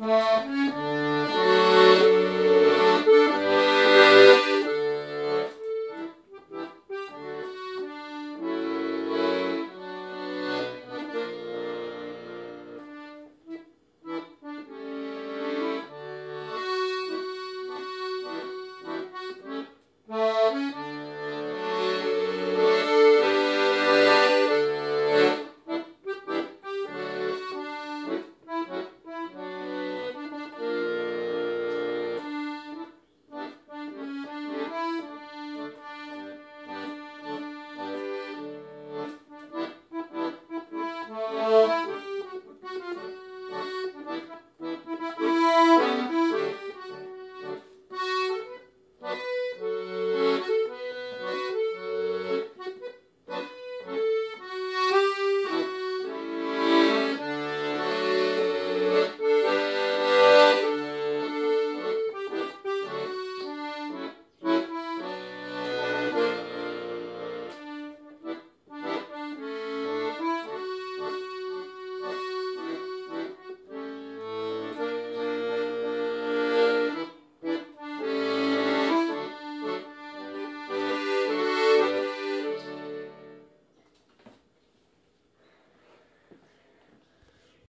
Música